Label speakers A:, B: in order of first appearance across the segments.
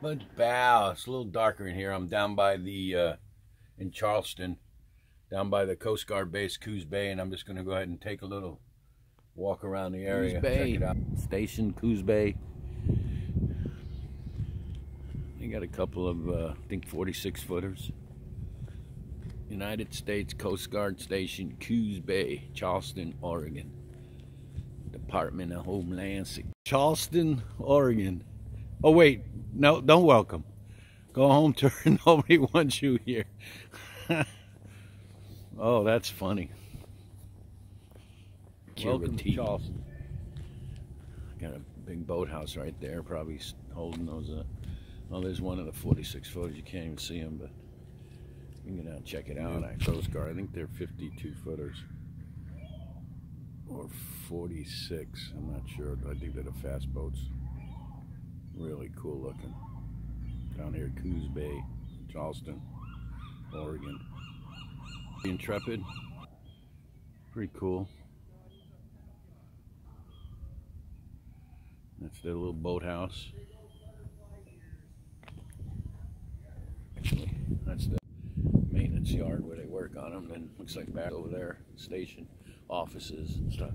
A: But bow. It's a little darker in here. I'm down by the uh, in Charleston, down by the Coast Guard base, Coos Bay, and I'm just going to go ahead and take a little walk around the area.
B: Coos Bay.
A: Check it out.
B: Station Coos Bay. They got a couple of, uh, I think, 46 footers. United States Coast Guard Station, Coos Bay, Charleston, Oregon. Department of Homeland Security. Charleston, Oregon. Oh, wait. No, don't welcome. Go home, turn. Nobody wants you here. oh, that's funny. Welcome to Charleston. Got a big boathouse right there, probably holding those up. Oh, there's one of the 46 footers. You can't even see them, but you can out and check it out. Yeah. Coast Guard, I think they're 52 footers or 46. I'm not sure. I think they're the fast boats. Really cool looking. Down here, at Coos Bay, Charleston, Oregon. The Intrepid, pretty cool. That's their little boathouse. Actually, that's the maintenance yard where they work on them. And looks like back over there, station, offices and stuff.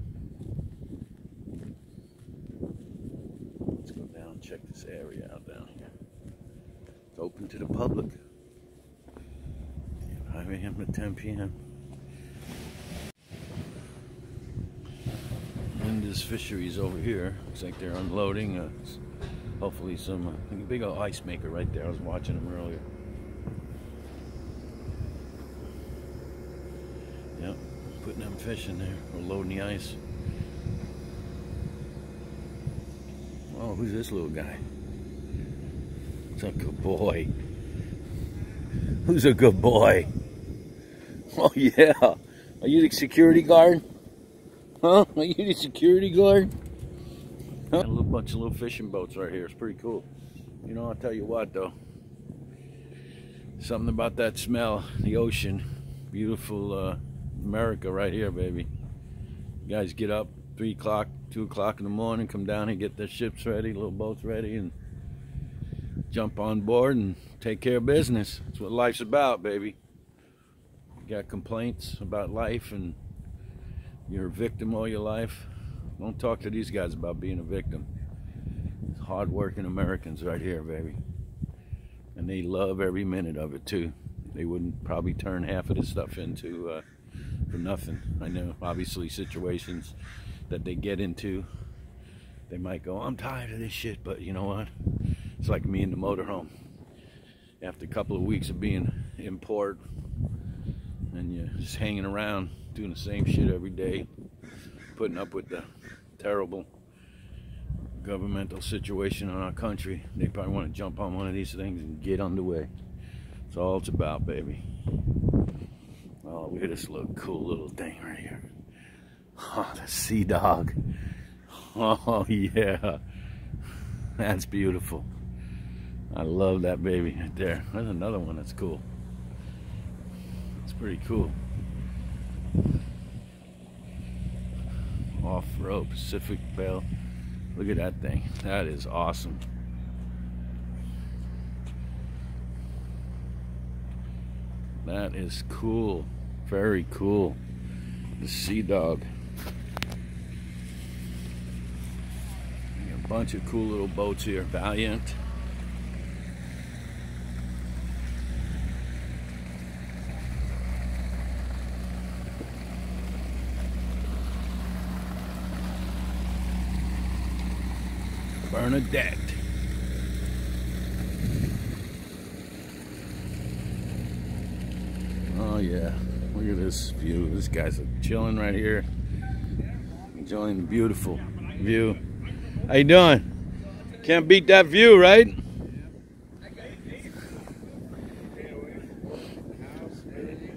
B: Let's go down and check this area out down here. It's open to the public. 5 a.m. to 10 p.m. Linda's Fisheries over here. Looks like they're unloading. Uh, hopefully some uh, big old ice maker right there. I was watching them earlier. Yep, putting them fish in there. We're loading the ice. Oh, who's this little guy? It's a good boy. Who's a good boy? Oh yeah. Are you the security guard? Huh? Are you the security guard? Huh? Got a little bunch of little fishing boats right here. It's pretty cool. You know, I'll tell you what though. Something about that smell, the ocean. Beautiful uh, America right here, baby. You guys get up 3 o'clock, 2 o'clock in the morning, come down and get the ships ready, little boats ready, and jump on board and take care of business. That's what life's about, baby. You got complaints about life and you're a victim all your life. Don't talk to these guys about being a victim. Hard-working Americans right here, baby. And they love every minute of it, too. They wouldn't probably turn half of this stuff into uh, for nothing. I know, obviously, situations that they get into, they might go, I'm tired of this shit, but you know what? It's like me in the motorhome. After a couple of weeks of being in port, and you're just hanging around, doing the same shit every day, putting up with the terrible governmental situation in our country, they probably want to jump on one of these things and get underway. That's all it's about, baby. Oh, look at this little cool little thing right here. Oh, the sea dog. Oh, yeah. That's beautiful. I love that baby right there. There's another one that's cool. It's pretty cool. Off-road Pacific Bell. Look at that thing. That is awesome. That is cool. Very cool. The Sea Dog. A bunch of cool little boats here. Valiant. Bernadette. Oh yeah, look at this view. This guy's chilling right here, enjoying the beautiful view. How you doing? Can't beat that view, right?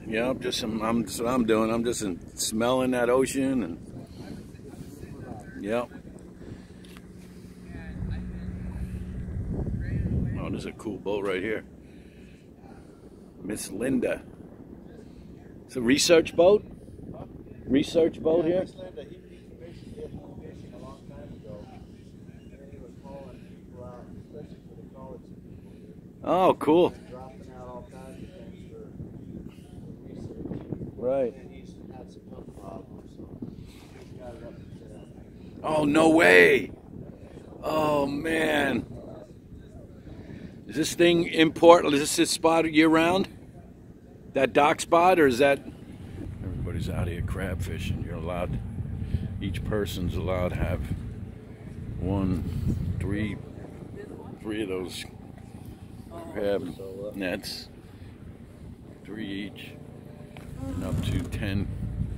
B: Yeah, I'm just I'm, I'm that's what I'm doing. I'm just in, smelling that ocean and yep. Oh, there's a cool boat right here. Miss Linda. It's a research boat? Research boat here?
C: Miss Linda, he, he basically did home fishing a long time ago. And then he was hauling people out, especially for the college
B: Oh, cool.
C: dropping out all kinds of things for, for research.
B: Right.
C: And he's had some health problems, so he's got it up to
B: Oh, no way. Oh, man. Is this thing import? Is this this spot year round? That dock spot, or is that? Everybody's out here crab fishing. You're allowed. Each person's allowed to have one, three, three of those Um, crab uh, nets. Three each, and up to ten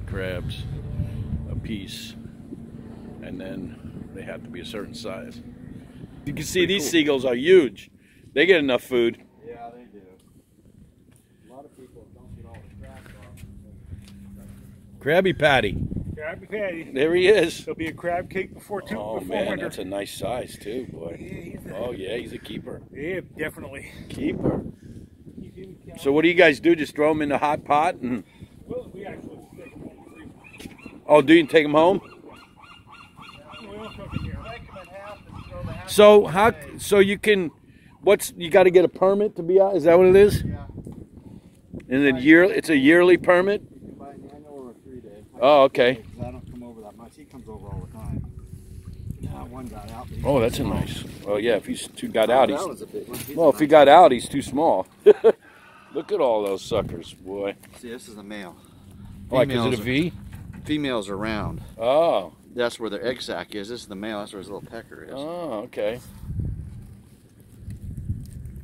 B: crabs a piece and then they have to be a certain size. You can see these seagulls are huge. They get enough food.
C: Yeah, they do. A lot of people don't get all the crap off.
B: Krabby Patty.
D: Krabby Patty.
B: There he is.
D: There'll be a crab cake before two
B: Oh
D: before
B: man,
D: winter.
B: that's a nice size too, boy.
D: Yeah, a-
B: Oh yeah, he's a keeper.
D: yeah, definitely.
B: Keeper. So what do you guys do? Just throw them in the hot pot and
D: Well, we actually take them home and freeze them.
B: oh, do you take them home?
D: We don't cook it here.
C: Break them in half and throw the half
B: So how? So you can? What's you got to get a permit to be out? Is that what it is?
C: Yeah,
B: And then year, it's a yearly permit.
C: you can buy an annual or a three day.
B: Oh, okay.
C: Because I don't come over that much. He comes over all the time. Not one got out.
B: Oh, that's a nice. Well, yeah. If he's too got oh, out, he's
C: That was a big one. He's
B: Well, if he got out, he's too small. Look at all those suckers, boy.
C: See, this is a male.
B: Like, is it a
C: Females- Females are round.
B: Oh,
C: That's where their egg sac is. This is the male. That's where his little pecker is.
B: oh, okay.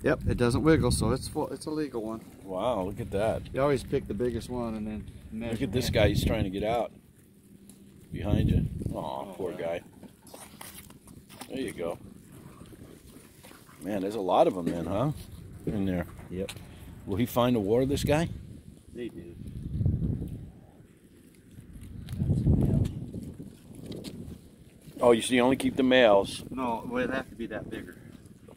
C: Yep, it doesn't wiggle, so it's full, it's a legal one.
B: Wow, look at that.
C: You always pick the biggest one and then.
B: Look at this guy. He's trying to get out. Behind you. Oh, poor guy. There you go. Man, there's a lot of them then, huh? In there.
C: Yep.
B: Will he find the water, this guy?
C: They do.
B: Oh, you see, you only keep the males.
C: No, well, it'd have to be that bigger.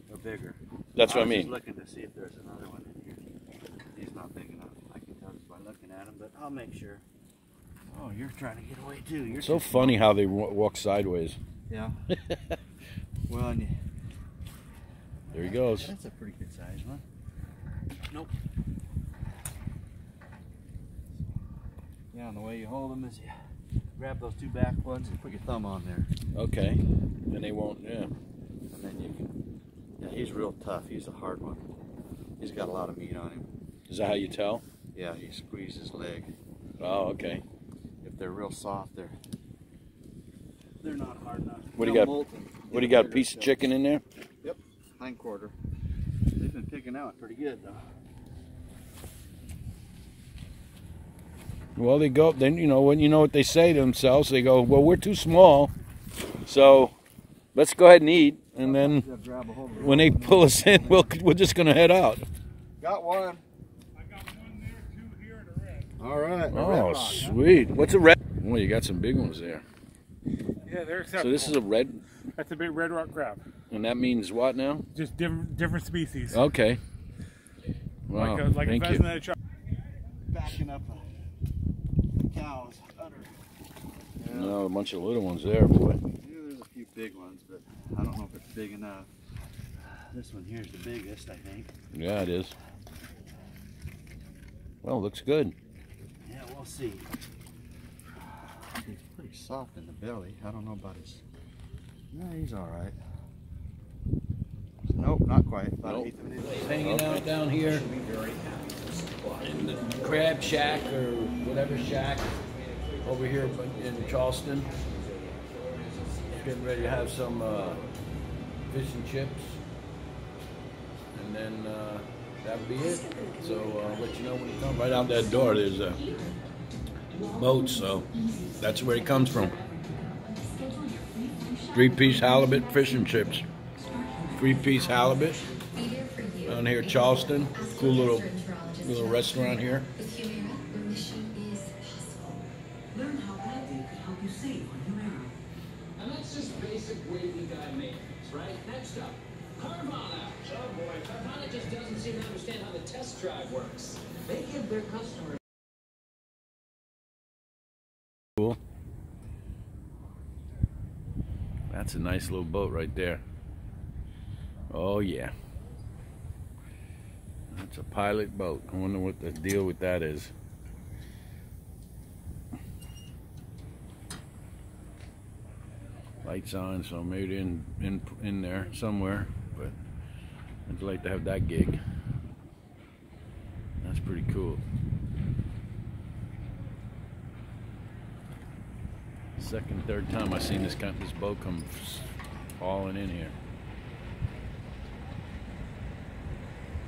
C: Or bigger.
B: That's what I
C: was just
B: mean.
C: looking to see if there's another one in here. He's not big enough. I can tell just by looking at him, but I'll make sure. Oh, you're trying to get away too. You're
B: So funny how they walk sideways.
C: Small. Yeah. well, and you,
B: There he goes.
C: that's a pretty good size one. Nope. Yeah, and the way you hold them is you grab those two back ones and put your thumb on there,
B: Okay. And they won't, yeah.
C: and then you can. Yeah, he's real tough. He's a hard one. He's got a lot of meat on him.
B: Is that how you tell?
C: Yeah, he squeezes his leg.
B: Oh, okay.
C: If they're real soft, they're they're not hard enough.
B: What do you got?
C: Molten.
B: What do you got? A piece of chicken in there?
C: Yep, hind quarter. They've been picking out pretty good though.
B: Well, they go. Then you know when you know what they say to themselves. They go, "Well, we're too small, so let's go ahead and eat." And then
C: Yeah, grab a hold of it.
B: when they pull us in, we'll, we're just gonna head out.
C: got one.
D: I got one there, two here, and a red.
C: All right.
B: Oh, sweet! What's a red? Well, you got some big ones there.
D: Yeah, they're acceptable.
B: So this is a red,
D: That's a big red rock crab.
B: and that means what now?
D: Just different different species.
B: Okay. Wow.
D: like a, like a
B: thank
D: pheasant
B: you.
D: and a char-
C: Backing up uh, a cow's udder. Yeah.
B: No, a bunch of little ones there, boy.
C: Yeah, there's a few big ones, but I don't know if it's big enough. This one here's the biggest, I think.
B: Yeah, it is. Well, looks good.
C: Yeah, we'll see. He's pretty soft in the belly. I don't know about his. No, he's all right. Nope, not quite. About
B: Nope.
C: an eighth of an inch.
B: hanging out down here in the crab shack or whatever shack over here in Charleston. Getting ready to have some uh, fish and chips, and then uh, that'll be it. So uh, I'll let you know when you come. Right out that door, there's a boat, so that's where it comes from. Three-piece halibut fish and chips. Three-piece halibut down here, Charleston. Cool little little restaurant here.
E: Learn how Pepsi can help you save on your arrow.
F: And that's just basic wavy guy maintenance, right? Next up, Carvana. Oh boy, Carvana just doesn't seem to understand how the test drive works. They give their customers
B: Cool. That's a nice little boat right there. Oh yeah. That's a pilot boat. I wonder what the deal with that is. Lights on, so maybe in in in there somewhere. But I'd like to have that gig. That's pretty cool. Second, third time I've seen this this boat come falling in here.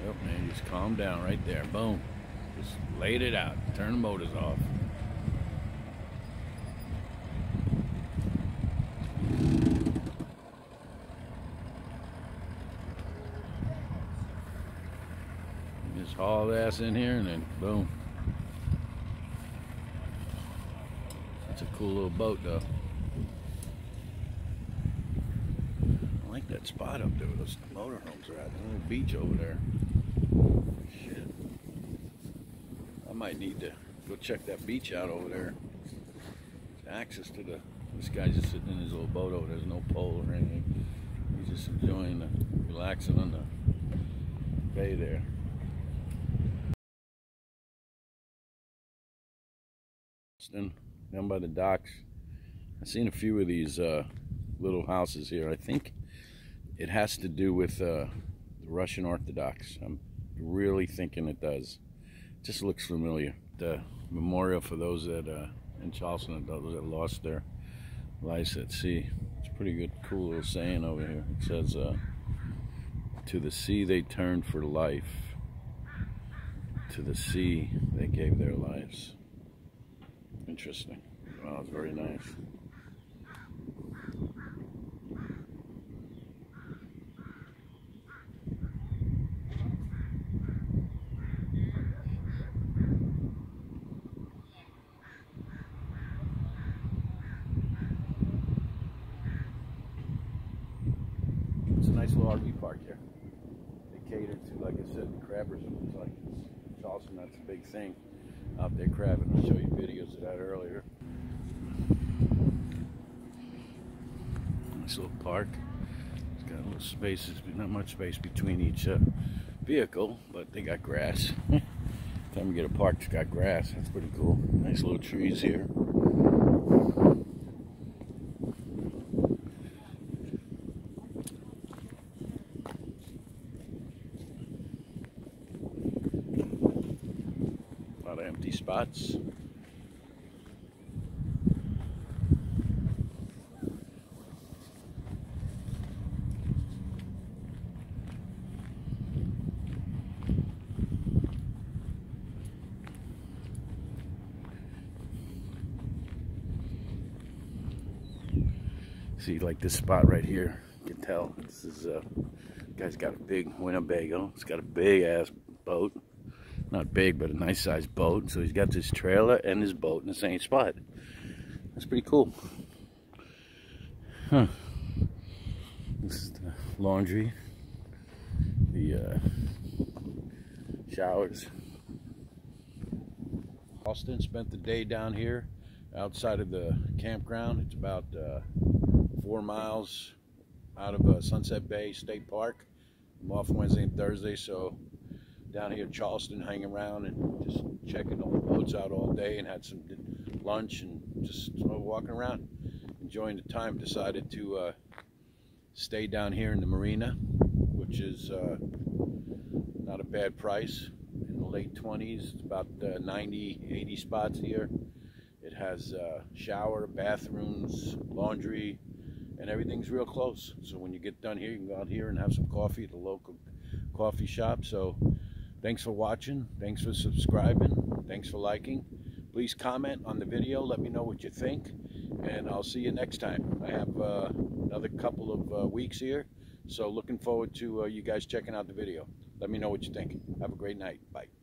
B: Yep, man, just calm down right there. Boom. Just laid it out. Turn the motors off. Just haul ass in here and then boom. That's a cool little boat though. I like that spot up there where those motorhomes are at. The little beach over there. Shit. I might need to go check that beach out over there. There's access to the this guy's just sitting in his little boat over there. There's no pole or anything. He's just enjoying the relaxing on the bay there. Down by the docks. I've seen a few of these uh, little houses here. I think it has to do with uh, the Russian Orthodox. I'm really thinking it does. It just looks familiar. The memorial for those that uh, in Charleston, those that lost their lives at sea. It's a pretty good, cool little saying over here. It says, uh, "To the sea they turned for life. To the sea they gave their lives." Interesting. Wow, it's very nice. It's a nice little RV park here. They cater to, like I said, the crabbers. It's like it's Charleston. That's a big thing out there crabbing. I'll show you videos of that earlier. Nice little park. It's got a little spaces, not much space between each uh, vehicle, but they got grass. Time to get a park that's got grass. That's pretty cool. Nice little trees here. A lot of empty spots. See, like this spot right here, you can tell this is uh, guy's got a big Winnebago. It's got a big ass boat, not big, but a nice sized boat. So he's got this trailer and his boat in the same spot. That's pretty cool. Huh. This is the laundry, the uh, showers. Austin spent the day down here outside of the campground. It's about uh, four miles out of uh, Sunset Bay State Park. I'm off Wednesday and Thursday, so down here in Charleston, hanging around and just checking all the boats out all day, and had some lunch and just walking around, enjoying the time. Decided to uh, stay down here in the marina, which is uh, not a bad price. In the late 20s, it's about uh, 90, 80 spots here. It has uh, shower, bathrooms, laundry, and everything's real close. So when you get done here, you can go out here and have some coffee at the local coffee shop. So thanks for watching. Thanks for subscribing. Thanks for liking. Please comment on the video. Let me know what you think. And I'll see you next time. I have uh, another couple of uh, weeks here. So looking forward to uh, you guys checking out the video. Let me know what you think. Have a great night. Bye.